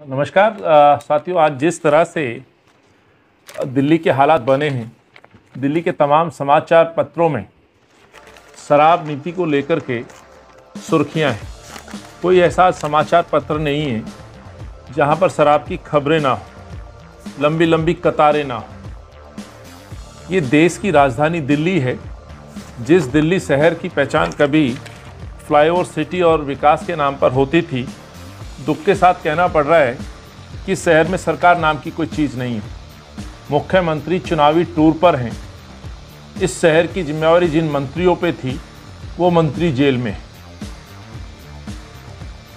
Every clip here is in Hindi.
नमस्कार साथियों, आज जिस तरह से दिल्ली के हालात बने हैं, दिल्ली के तमाम समाचार पत्रों में शराब नीति को लेकर के सुर्खियाँ हैं। कोई ऐसा समाचार पत्र नहीं है जहाँ पर शराब की खबरें ना हो लंबी लंबी कतारें ना हो। ये देश की राजधानी दिल्ली है, जिस दिल्ली शहर की पहचान कभी फ्लाईओवर सिटी और विकास के नाम पर होती थी दुख के साथ कहना पड़ रहा है कि शहर में सरकार नाम की कोई चीज़ नहीं है। मुख्यमंत्री चुनावी टूर पर हैं। इस शहर की जिम्मेवारी जिन मंत्रियों पे थी, वो मंत्री जेल में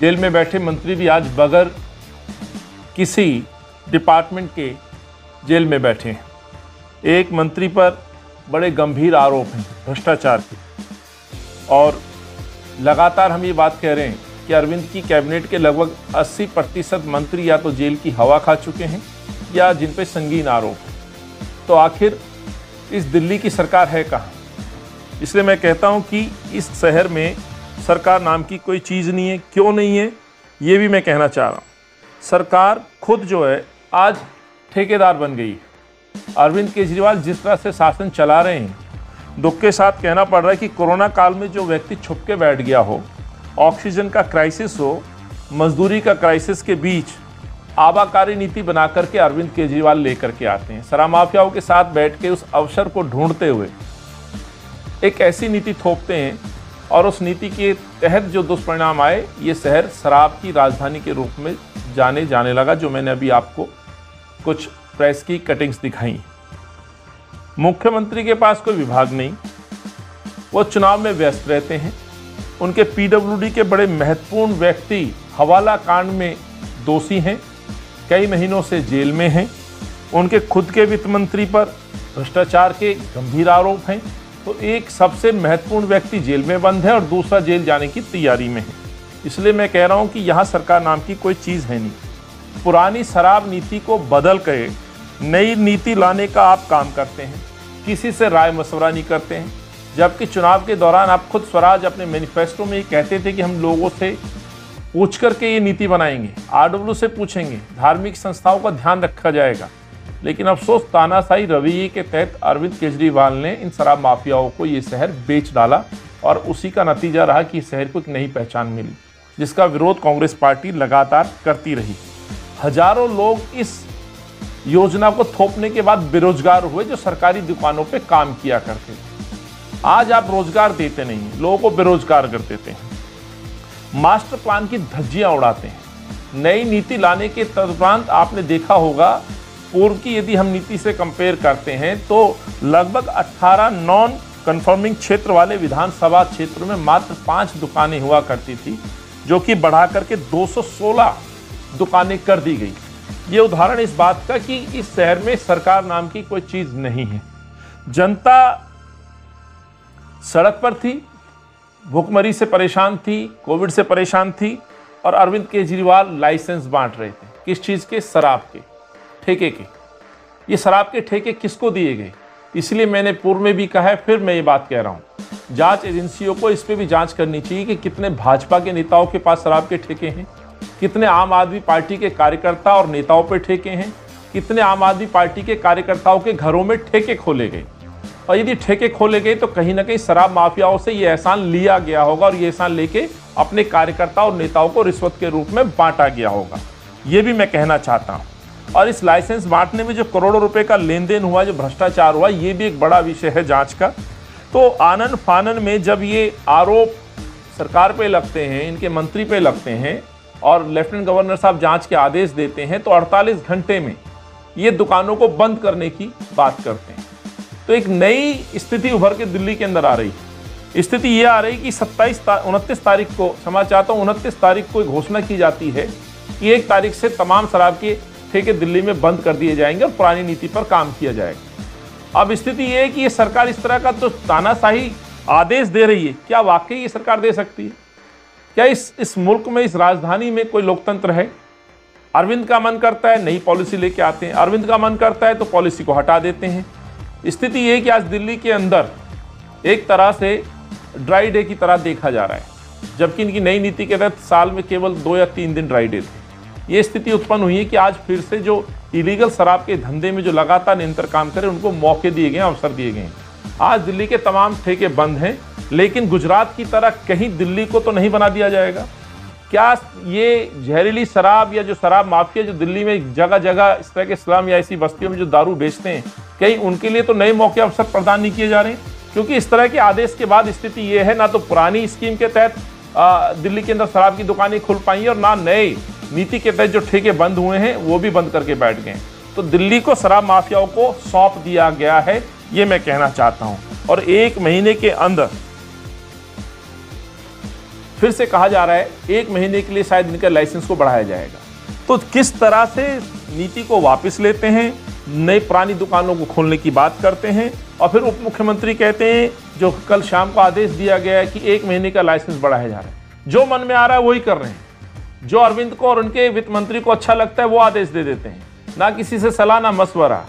जेल में बैठे मंत्री भी आज बगैर किसी डिपार्टमेंट के जेल में बैठे हैं। एक मंत्री पर बड़े गंभीर आरोप हैं, भ्रष्टाचार के। और लगातार हम ये बात कह रहे हैं कि अरविंद की कैबिनेट के लगभग 80 प्रतिशत मंत्री या तो जेल की हवा खा चुके हैं या जिन पर संगीन आरोप तो आखिर इस दिल्ली की सरकार है कहाँ? इसलिए मैं कहता हूँ कि इस शहर में सरकार नाम की कोई चीज़ नहीं है, क्यों नहीं है, ये भी मैं कहना चाह रहा हूँ। सरकार खुद जो है आज ठेकेदार बन गई है। अरविंद केजरीवाल जिस तरह से शासन चला रहे हैं, दुख के साथ कहना पड़ रहा है कि कोरोना काल में जो व्यक्ति छुप के बैठ गया हो ऑक्सीजन का क्राइसिस हो, मजदूरी का क्राइसिस के बीच आबाकारी नीति बना करके अरविंद केजरीवाल लेकर के आते हैं। शराब माफियाओं के साथ बैठ के उस अवसर को ढूंढते हुए एक ऐसी नीति थोपते हैं और उस नीति के तहत जो दुष्परिणाम आए, ये शहर शराब की राजधानी के रूप में जाने जाने लगा, जो मैंने अभी आपको कुछ प्रेस की कटिंग्स दिखाई। मुख्यमंत्री के पास कोई विभाग नहीं, वो चुनाव में व्यस्त रहते हैं। उनके पीडब्ल्यूडी के बड़े महत्वपूर्ण व्यक्ति हवाला कांड में दोषी हैं, कई महीनों से जेल में हैं। उनके खुद के वित्त मंत्री पर भ्रष्टाचार के गंभीर आरोप हैं। तो एक सबसे महत्वपूर्ण व्यक्ति जेल में बंद है और दूसरा जेल जाने की तैयारी में है। इसलिए मैं कह रहा हूँ कि यहाँ सरकार नाम की कोई चीज़ है नहीं। पुरानी शराब नीति को बदल कर नई नीति लाने का आप काम करते हैं। किसी से राय मशवरा नहीं करते हैं। जबकि चुनाव के दौरान आप खुद स्वराज अपने मैनिफेस्टो में ये कहते थे कि हम लोगों से पूछ करके ये नीति बनाएँगे। आरडब्ल्यू से पूछेंगे। धार्मिक संस्थाओं का ध्यान रखा जाएगा। लेकिन अफसोस, तानाशाही रवैये के तहत अरविंद केजरीवाल ने इन शराब माफियाओं को ये शहर बेच डाला और उसी का नतीजा रहा कि शहर को एक नई पहचान मिली, जिसका विरोध कांग्रेस पार्टी लगातार करती रही। हज़ारों लोग इस योजना को थोपने के बाद बेरोजगार हुए जो सरकारी दुकानों पे काम किया करते थे। आज आप रोज़गार देते नहीं लोगों को बेरोजगार कर देते हैं। मास्टर प्लान की धज्जियाँ उड़ाते हैं। नई नीति लाने के तदुपरांत आपने देखा होगा, पूर्व की यदि हम नीति से कंपेयर करते हैं तो लगभग 18 नॉन कंफर्मिंग क्षेत्र वाले विधानसभा क्षेत्र में मात्र पाँच दुकानें हुआ करती थी, जो कि बढ़ा करके 216 दुकानें कर दी गई। ये उदाहरण इस बात का कि इस शहर में सरकार नाम की कोई चीज़ नहीं है। जनता सड़क पर थी, भूखमरी से परेशान थी, कोविड से परेशान थी और अरविंद केजरीवाल लाइसेंस बांट रहे थे। किस चीज़ के? शराब के। ठेके के। ये शराब के ठेके किसको दिए गए? इसलिए मैंने पूर्व में भी कहा है, फिर मैं ये बात कह रहा हूँ। जाँच एजेंसियों को इस पर भी जाँच करनी चाहिए कि कितने भाजपा के नेताओं के पास शराब के ठेके हैं, कितने आम आदमी पार्टी के कार्यकर्ता और नेताओं पर ठेके हैं, कितने आम आदमी पार्टी के कार्यकर्ताओं के घरों में ठेके खोले गए। और यदि ठेके खोले गए तो कहीं ना कहीं शराब माफियाओं से ये एहसान लिया गया होगा और ये एहसान लेके अपने कार्यकर्ताओं और नेताओं को रिश्वत के रूप में बांटा गया होगा। ये भी मैं कहना चाहता हूँ। और इस लाइसेंस बांटने में जो करोड़ों रुपए का लेन देन हुआ, जो भ्रष्टाचार हुआ, ये भी एक बड़ा विषय है जाँच का। तो आनंद फानन में जब ये आरोप सरकार पे लगते हैं, इनके मंत्री पे लगते हैं और लेफ्टिनेंट गवर्नर साहब जाँच के आदेश देते हैं तो 48 घंटे में ये दुकानों को बंद करने की बात करते हैं। तो एक नई स्थिति उभर के दिल्ली के अंदर आ रही। स्थिति ये आ रही कि 27 उनतीस तारीख को क्षमा चाहता हूँ, उनतीस तारीख को घोषणा की जाती है कि एक तारीख से तमाम शराब के ठेके दिल्ली में बंद कर दिए जाएँगे और पुरानी नीति पर काम किया जाएगा। अब स्थिति ये है कि ये सरकार इस तरह का तो तानाशाही आदेश दे रही है। क्या वाकई ये सरकार दे सकती है? क्या इस इस मुल्क में, इस राजधानी में कोई लोकतंत्र है? अरविंद का मन करता है, नई पॉलिसी लेके आते हैं। अरविंद का मन करता है तो पॉलिसी को हटा देते हैं। स्थिति ये कि आज दिल्ली के अंदर एक तरह से ड्राई डे की तरह देखा जा रहा है, जबकि इनकी नई नीति के तहत साल में केवल दो या तीन दिन ड्राई डे थे। ये स्थिति उत्पन्न हुई है कि आज फिर से जो इलीगल शराब के धंधे में जो लगातार निरंतर काम करें उनको मौके दिए गए अवसर दिए गए आज दिल्ली के तमाम ठेके बंद हैं, लेकिन गुजरात की तरह कहीं दिल्ली को तो नहीं बना दिया जाएगा। क्या ये जहरीली शराब या जो शराब माफिया जो दिल्ली में जगह जगह इस तरह के इस्लाम या ऐसी बस्तियों में जो दारू बेचते हैं कहीं उनके लिए तो नए मौके अवसर प्रदान नहीं किए जा रहे क्योंकि इस तरह के आदेश के बाद स्थिति ये है, ना तो पुरानी स्कीम के तहत दिल्ली के अंदर शराब की दुकानें खुल पाई और ना नए नीति के तहत जो ठेके बंद हुए हैं, वो भी बंद करके बैठ गए तो दिल्ली को शराब माफियाओं को सौंप दिया गया है, ये मैं कहना चाहता हूँ। और एक महीने के अंदर, फिर से कहा जा रहा है, एक महीने के लिए शायद इनका लाइसेंस को बढ़ाया जाएगा। तो किस तरह से नीति को वापस लेते हैं नई पुरानी दुकानों को खोलने की बात करते हैं और फिर उप मुख्यमंत्री कहते हैं, जो कल शाम को आदेश दिया गया है कि एक महीने का लाइसेंस बढ़ाया जा रहा है। जो मन में आ रहा है वही कर रहे हैं। जो अरविंद को और उनके वित्त मंत्री को अच्छा लगता है, वो आदेश दे देते हैं। ना किसी से सलाह, ना मशवरा।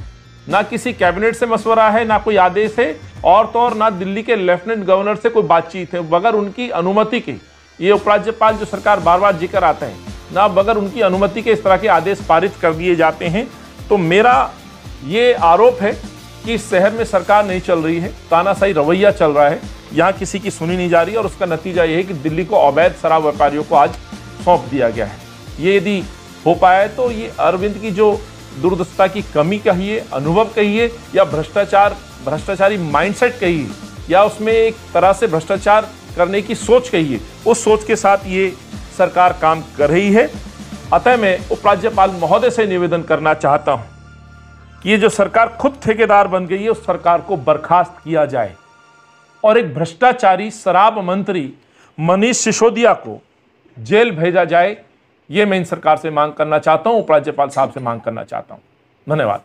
ना किसी कैबिनेट से मशवरा है, ना कोई आदेश है। और तो और ना दिल्ली के लेफ्टिनेंट गवर्नर से कोई बातचीत है। बगैर उनकी अनुमति के ये उपराज्यपाल जो सरकार बार बार ज़िक्र आता है, ना बगैर उनकी अनुमति के इस तरह के आदेश पारित कर दिए जाते हैं। तो मेरा ये आरोप है कि इस शहर में सरकार नहीं चल रही है, तानाशाही रवैया चल रहा है। यहाँ किसी की सुनी नहीं जा रही और उसका नतीजा ये है कि दिल्ली को अवैध शराब व्यापारियों को आज सौंप दिया गया है। ये यदि हो पाया है तो ये अरविंद की जो दुर्दशा की कमी कहिए, अनुभव कहिए, या भ्रष्टाचार, भ्रष्टाचारी माइंडसेट कहिए, या उसमें एक तरह से भ्रष्टाचार करने की सोच कहिए, उस सोच के साथ ये सरकार काम कर रही है। अतः मैं उपराज्यपाल महोदय से निवेदन करना चाहता हूँ। कि ये जो सरकार खुद ठेकेदार बन गई है, उस सरकार को बर्खास्त किया जाए। और एक भ्रष्टाचारी शराब मंत्री मनीष सिसोदिया को जेल भेजा जाए, ये मैं इन सरकार से मांग करना चाहता हूँ उपराज्यपाल साहब से मांग करना चाहता हूँ। धन्यवाद।